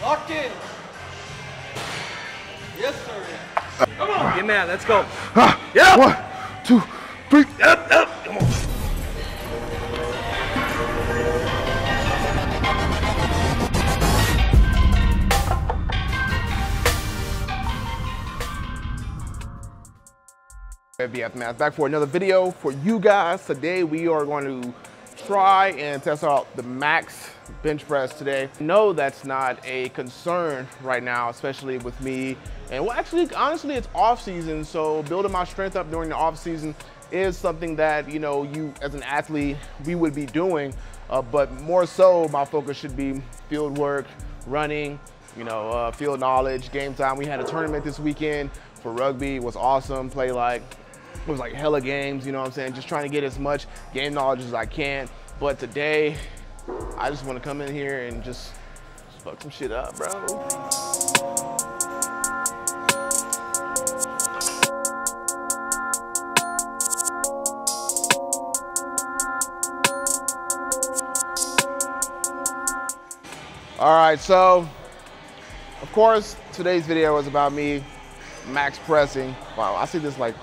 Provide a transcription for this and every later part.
Locked in. Yes, sir. Come on. Get mad. Let's go. Ah, Yeah. One, two, three. Up, up. Come on. FB Aftermath back for another video for you guys. Today we are going to try and test out the max bench press today. No, that's not a concern right now, especially with me. And well, actually, honestly, it's off season, so building my strength up during the off season is something that you know you as an athlete we would be doing. Uh, but more so, my focus should be field work, running, you know, uh, field knowledge, game time. We had a tournament this weekend for rugby. It was awesome. Play like it was like hella games, you know what I'm saying? Just trying to get as much game knowledge as I can. But today, I just want to come in here and just, just fuck some shit up, bro. All right, so of course, today's video is about me max pressing. Wow, I see this like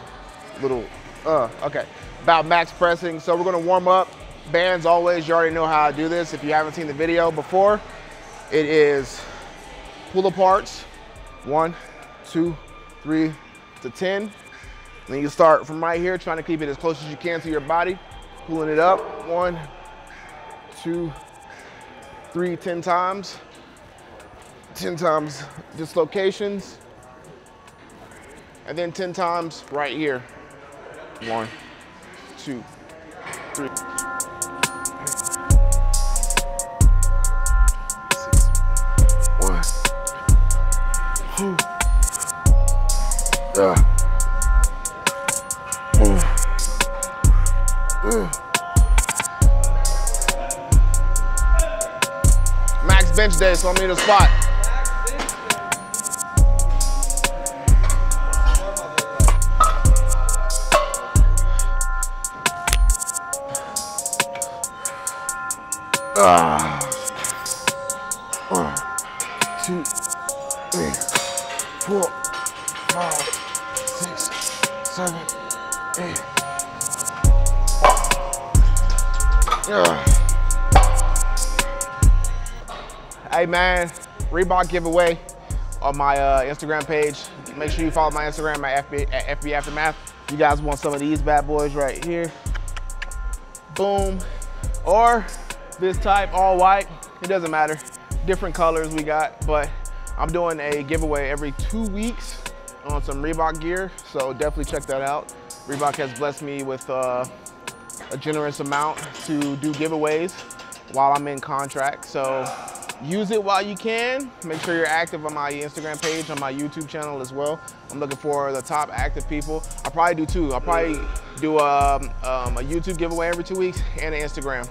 little, uh, okay. About max pressing. So we're gonna warm up. Bands always, you already know how I do this. If you haven't seen the video before, it is pull aparts. One, two, three to 10. Then you start from right here, trying to keep it as close as you can to your body. Pulling it up, one, two, three, 10 times. 10 times dislocations. And then 10 times right here. One, two, three. Six. One. Two. Yeah. Max bench day, so I'm in a spot. Ah. One, two, three, four, five, six, seven, eight. Ah. Hey man, Reebok giveaway on my uh, Instagram page. Make sure you follow my Instagram at FB, at FB Aftermath. You guys want some of these bad boys right here. Boom. Or this type, all white. It doesn't matter. Different colors we got, but I'm doing a giveaway every two weeks on some Reebok gear, so definitely check that out. Reebok has blessed me with uh, a generous amount to do giveaways while I'm in contract, so use it while you can. Make sure you're active on my Instagram page, on my YouTube channel as well. I'm looking for the top active people. I'll probably do two. I'll probably do um, um, a YouTube giveaway every two weeks and an Instagram.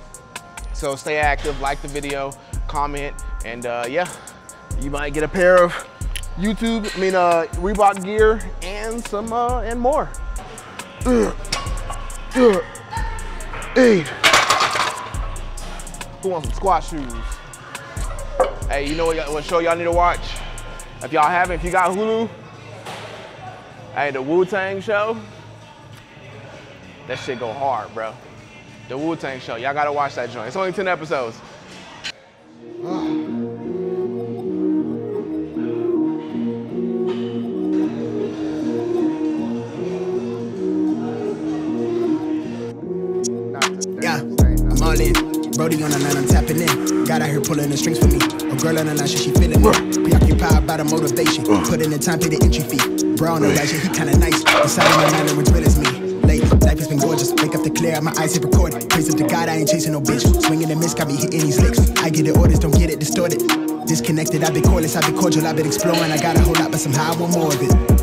So stay active, like the video, comment, and uh, yeah, you might get a pair of YouTube, I mean uh, Reebok gear and some uh, and more. Eight. Who wants some squat shoes? Hey, you know what, what show y'all need to watch? If y'all haven't, if you got Hulu, hey, the Wu-Tang show, that shit go hard, bro. The Wu-Tang show, y'all gotta watch that joint. It's only 10 episodes. Yeah, I'm all in. Brody on the line, I'm tapping in. God out here pulling the strings for me. A girl on the line, she, she feeling it. Preoccupied by the motivation. Put in the time, pay the entry fee. Bro on the right, shit, he kinda nice. Inside of my mind, as real as me. Life has been gorgeous. Wake up to clear, my eyes hit record. Praise up to God, I ain't chasing no bitch. Swinging and miss, got me hitting these licks. I get the orders, don't get it distorted. Disconnected, I've been cordless, I've been cordial, I've been exploring. I got a whole lot, but somehow I want more of it.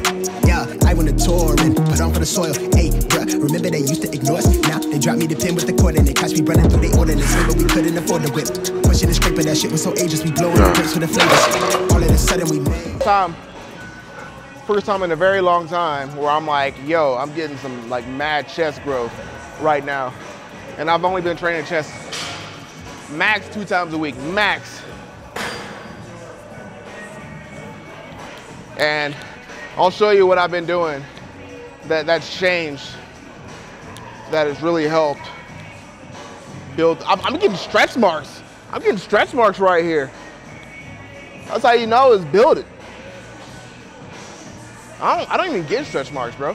Yeah, I to tour and put on for the soil. Hey, bruh, remember they used to ignore us? Now they drop me the pin with the cord and they catch me running through they ordinance. But we couldn't afford the whip. Pushing and scraping, that shit was so ageless. We blowing the grips for the flavors. All of a sudden we made. First time in a very long time where I'm like, yo, I'm getting some like mad chest growth right now. And I've only been training chest max two times a week, max. And I'll show you what I've been doing that, that's changed, that has really helped build. I'm, I'm getting stretch marks. I'm getting stretch marks right here. That's how you know is build it. I don't, I don't even get stretch marks, bro.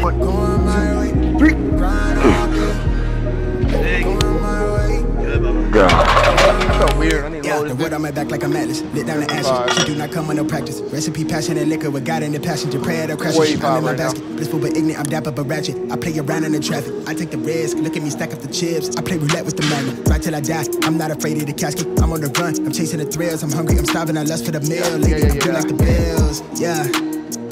One, way. three. Grind weird. I need Yeah, the this. word on my back like a atlas. Lit down the ashes. Five. She do not come on no practice. Recipe, passion, and liquor with God in the passenger. Prayer to crash. Forty She five in my right now. basket. Blissful but ignorant. I'm dapper but ratchet. I play around in the traffic. I take the risk. Look at me stack up the chips. I play roulette with the magnum. Right till I die. I'm not afraid of the casket. I'm on the run. I'm chasing the thrills. I'm hungry. I'm starving. I lust for the meal. Lady, yeah, I'm good yeah. like the bills. Yeah.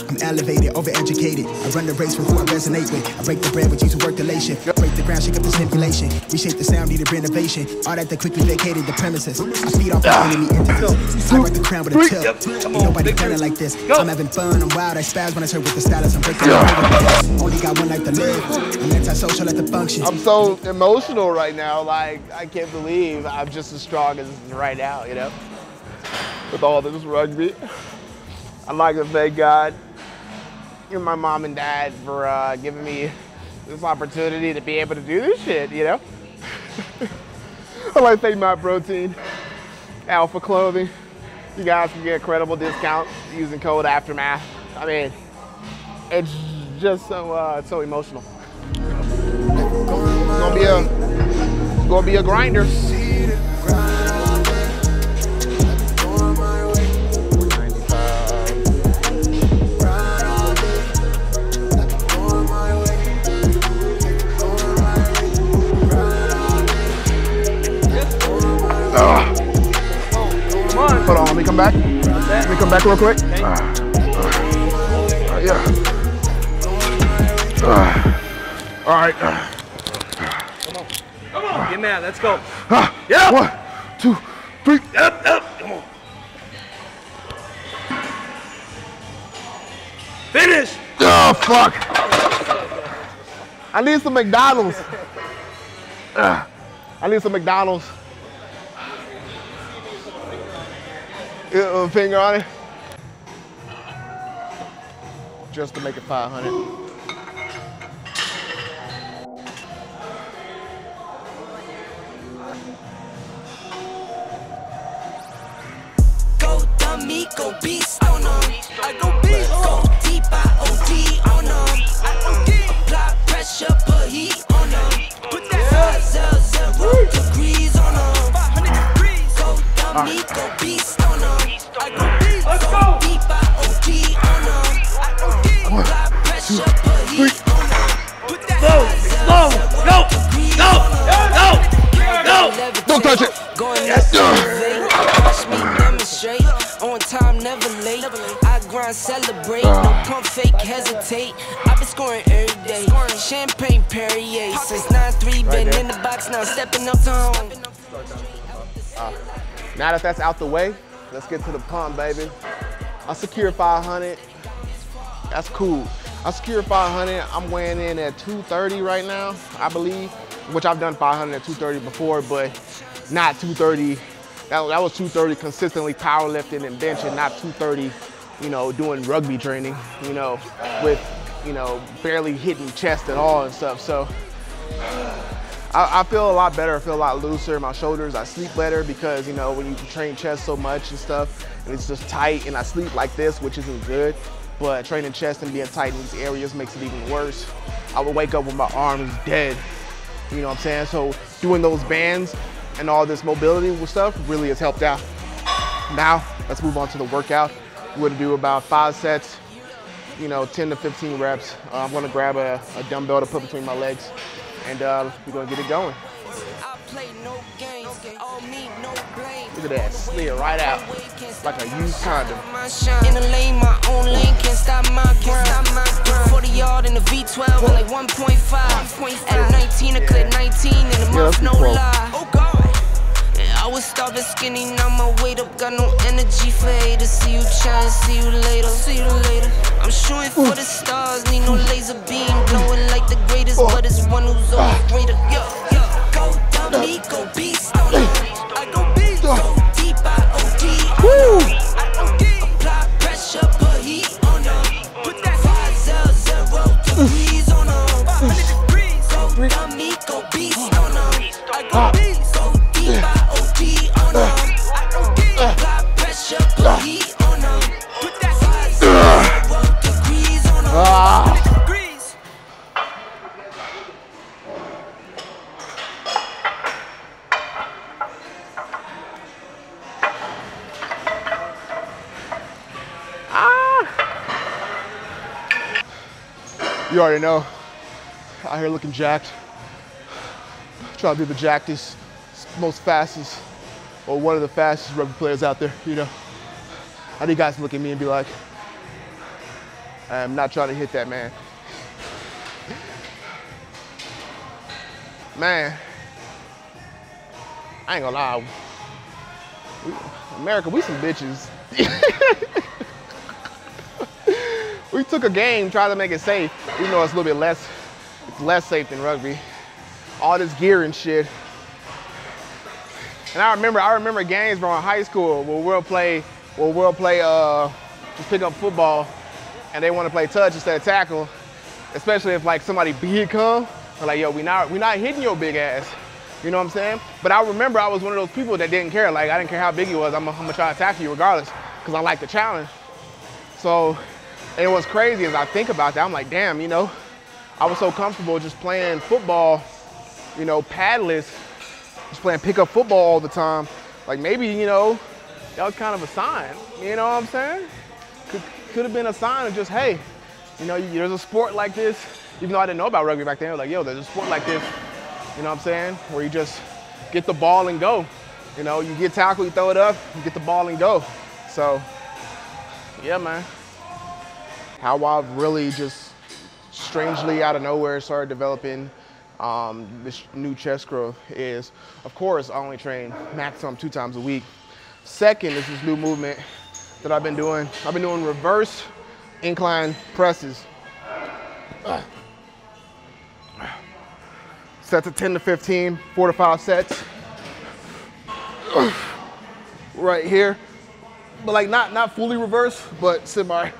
I'm elevated, overeducated. I run the race with who I resonate with. I break the bread with you to work the lation. Break the ground, shake up the stimulation. Reshape the sound, needed renovation. All that that quickly vacated the premises. I feed off my enemy entities. I rock the crown with a chill. Ain't nobody done it like this. I'm having fun, I'm wild, I spaz when I serve with the stylist. I'm breaking the Only got one life to live. I'm antisocial at the function. I'm so emotional right now. Like I can't believe I'm just as strong as right now. You know, with all this rugby. I'd like to thank God and my mom and dad for uh, giving me this opportunity to be able to do this shit. You know. I'd like to thank my protein, Alpha Clothing. You guys can get a credible discount using code Aftermath. I mean, it's just so uh, so emotional. It's gonna be a it's gonna be a grinder. Hold on, let me come back. Let me come back real quick. Uh, yeah. Uh, all right. Come on. Come on. Get mad. Let's go. Yeah. One, two, three. Up, up. Come on. Finish. Oh fuck. I need some McDonald's. Uh, I need some McDonald's. Finger on it. Just to make it 500. Go go beast on them. I go beast. Go deep, I OD on oh, them. Apply pressure, put heat on them. Put that zero, zero degrees on them. Go dummy, go beast on them. I grind, celebrate. No pump fake, hesitate. I've been scoring every day. Champagne Perrier. Since 9-3, been in the box now, stepping up to home. Ah. Now that that's out the way, let's get to the pump, baby. I secured 500. That's cool. I secured 500. I'm weighing in at 230 right now, I believe, which I've done 500 at 230 before, but not 230. That, that was 230 consistently powerlifting and benching, not 230, you know, doing rugby training, you know, with, you know, barely hitting chest at all and stuff. So I, I feel a lot better. I feel a lot looser. My shoulders, I sleep better because, you know, when you train chest so much and stuff, and it's just tight, and I sleep like this, which isn't good. But training chest and being tight in these areas makes it even worse. I would wake up with my arms dead. You know what I'm saying? So doing those bands and all this mobility stuff really has helped out. Now, let's move on to the workout. We're gonna do about five sets, you know, 10 to 15 reps. Uh, I'm gonna grab a, a dumbbell to put between my legs, and uh, we're gonna get it going. I play no games. All me, no blame. Look at that, slid right out, like a used condom. In the lane, my own lane, can't stop my grind. Stop my grind. 40 yard in the V12 at like 1.5. At 19, I cleared 19 in the month, no lie. I was starving skinny, now my weight up, got no energy for haters. See you trying, see you later, see you later. I'm shooting for the stars, need no laser beam, glowing like the greatest, but it's one who's always greater. Yo, yo, go dummy, You already know. Out here looking jacked. Trying to be the jackedest, most fastest, or one of the fastest rugby players out there, you know. I need guys to look at me and be like, I'm not trying to hit that man. Man, I ain't gonna lie. We, America, we some bitches. we took a game, tried to make it safe, even though it's a little bit less, it's less safe than rugby. All this gear and shit. And I remember, I remember games from high school where we'll play, where we'll play, uh, just pick up football, and they want to play touch instead of tackle, especially if like somebody big come. They're like, yo, we not, we not hitting your big ass. You know what I'm saying? But I remember I was one of those people that didn't care. Like I didn't care how big he was. I'm, I'm gonna try to tackle you regardless, because I like the challenge. So, and what's crazy is I think about that. I'm like, damn, you know, I was so comfortable just playing football, you know, padless, just playing pickup football all the time. Like maybe, you know, that was kind of a sign. You know what I'm saying? Could, could have been a sign of just, hey, you know, there's a sport like this. Even though I didn't know about rugby back then, like, yo, there's a sport like this. You know what I'm saying? Where you just get the ball and go. You know, you get tackled, you throw it up, you get the ball and go. So, yeah, man. How I've really just strangely out of nowhere started developing um, this new chest growth is, of course, I only train maximum two times a week. Second is this new movement that I've been doing. I've been doing reverse incline presses. Sets of 10 to 15, four to five sets. Right here. But like not, not fully reverse, but semi.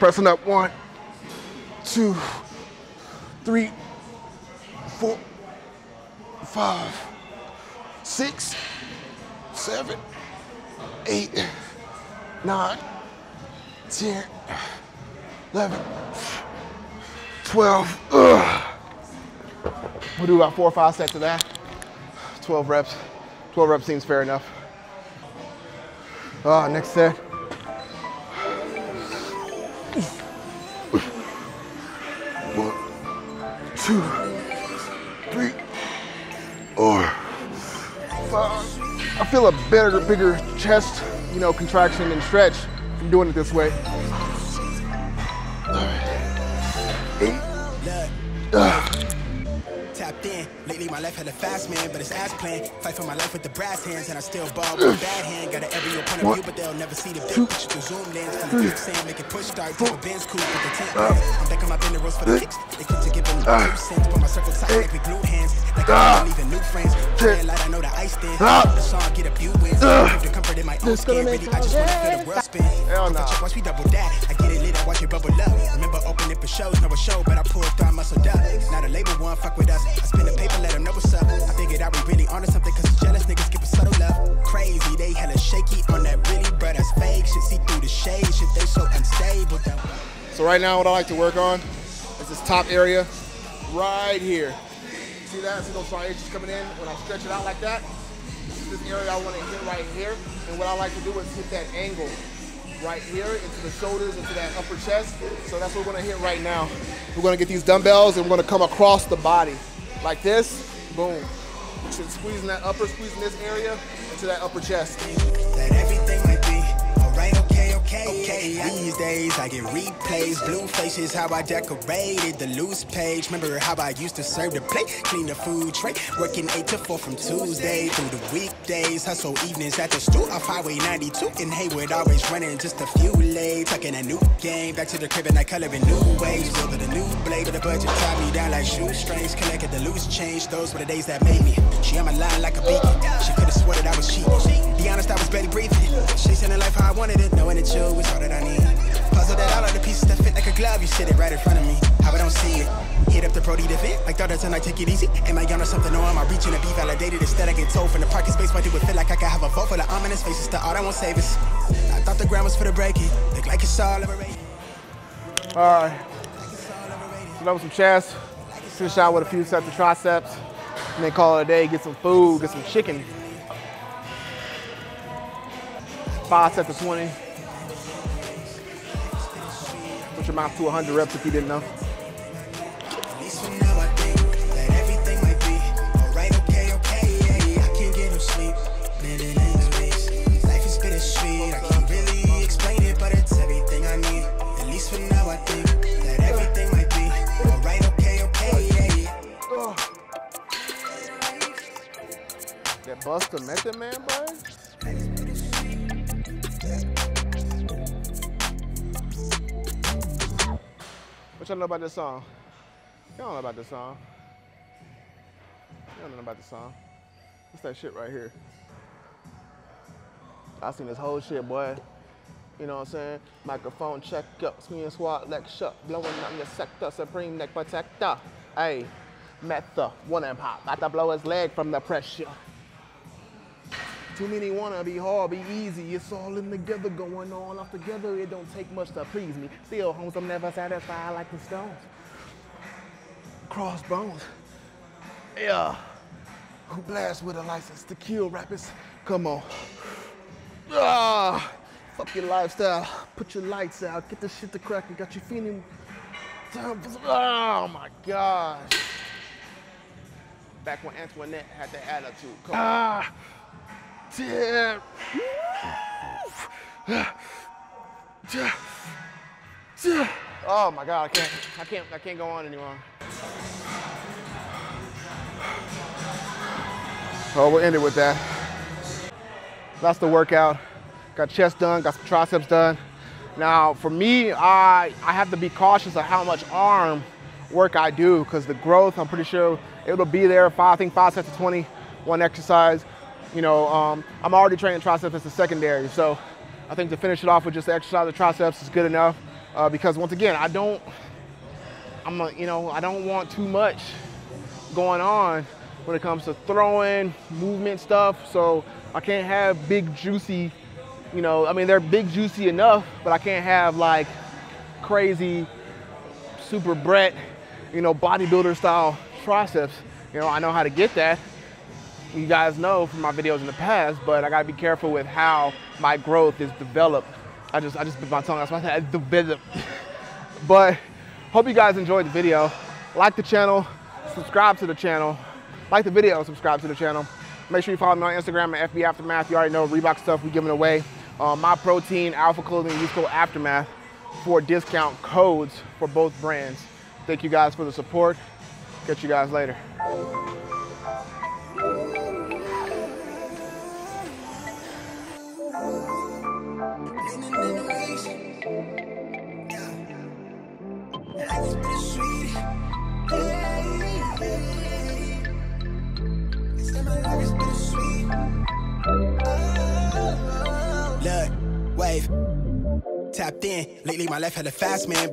Pressing up one, two, three, four, five, six, seven, eight, nine, 10, 11, 12. Ugh. We'll do about four or five sets of that. 12 reps. 12 reps seems fair enough. Ah, next set. Two, three, four, five. I feel a better, bigger chest, you know, contraction and stretch from doing it this way. Lately, my life had a fast man, but it's ass plan. Fight for my life with the brass hands, and I still ball with a bad hand. Got an every point of view, but they'll never see the big picture. The zoom lens from the quicksand, make it push start. Take a Benz coupe with the tent bands. I'm back on my bend the roast for the kicks. They quick to give them ah. two cents, but my circle tight like we glue hands. Like I ah. don't even new friends. Playing like I know the ice stand. The song get a few wins. Give the comfort in my own skin. Really, I just wanna feel the world spin. Hell nah. Watch me double that. I get it I watch it bubble up. Remember opening for shows, no a show, but I pulled through, I muscled up. Now the label one fuck with us. I spin the paper, let them know what's up. I figured I be really onto something, cause the jealous niggas give a subtle love. Crazy, they hella shaky on that really, but that's fake. Shit, see through the shade, shit, they so unstable. So right now what I like to work on is this top area right here. See that? See those striations coming in? When I stretch it out like that, this is this area I want to hit right here. And what I like to do is hit that angle right here into the shoulders, into that upper chest. So that's what we're gonna hit right now. We're gonna get these dumbbells and we're gonna come across the body like this, boom. Squeezing that upper, squeezing this area into that upper chest. Okay, okay. These days I get replays, blue faces, how I decorated the loose page. Remember how I used to serve the plate, clean the food tray, working eight to four from Tuesday through the weekdays. Hustle evenings at the stool off Highway 92 in Hayward. always running just a few lanes, tucking a new game. Back to the crib and I color in new ways, building a new blade, but the budget tied me down like shoestrings. Collected the loose change, those were the days that made me. She on my line like a beacon. She could have swore that I was cheating. Be honest, I was barely breathing. Chasing the life how I wanted it, knowing that was all that I need. Puzzle that the pieces that fit like a glove. You sit it right in front of me. How I don't see it. Hit up the Brody to fit. Like thought tonight, take it easy. Am I on or something? Am I reaching to be validated? Instead, I get told from the parking space. Why do it feel like I could have a vote for the ominous faces? The art I won't save us. I thought the ground was for the breaking. Look like it's all overrated. All right. So that was some chest. Finish out with a few sets of triceps. And then call it a day, get some food, get some chicken. Five sets of 20. Which amounts to 100 reps if you didn't know. At Method Man, now, y'all know about this song? Y'all don't know about this song. Y'all don't know about this song. What's that shit right here? I seen this whole shit, boy. You know what I'm saying? Microphone check up, swing squad, leg shut, blowing up your sector, supreme neck protector. Hey, Metha, one and pop, about to blow his leg from the pressure. Too many wanna be hard, be easy. It's all in together, going all off together. It don't take much to please me. Still, homes, I'm never satisfied like the stones. Crossbones. Yeah. Who blast with a license to kill rappers? Come on. Ah, fuck your lifestyle. Put your lights out. Get this shit to crack. cracking. Got you feeling. Oh my gosh. Back when Antoinette had the attitude. Come on. Damn. Oh my god, I can't, I can't, I can't go on anymore. Oh, we'll end it with that. That's the workout. Got chest done, got some triceps done. Now, for me, I, I have to be cautious of how much arm work I do because the growth, I'm pretty sure it'll be there. Five, I think five sets of 20, one exercise. You know, um, I'm already training triceps as a secondary. So I think to finish it off with just the exercise of triceps is good enough uh, because once again, I don't, I'm a, you know, I don't want too much going on when it comes to throwing, movement stuff. So I can't have big juicy, you know, I mean, they're big juicy enough, but I can't have like crazy, super Brett, you know, bodybuilder style triceps. You know, I know how to get that. You guys know from my videos in the past, but I gotta be careful with how my growth is developed. I just, I just bit my tongue. That's why I said develop. But hope you guys enjoyed the video. Like the channel, subscribe to the channel. Like the video, subscribe to the channel. Make sure you follow me on Instagram at FB Aftermath. You already know Reebok stuff we giving away. Uh, my protein, Alpha Clothing, use code Aftermath for discount codes for both brands. Thank you guys for the support. Catch you guys later. Wave. Tapped in. Lately, my life had a fast man.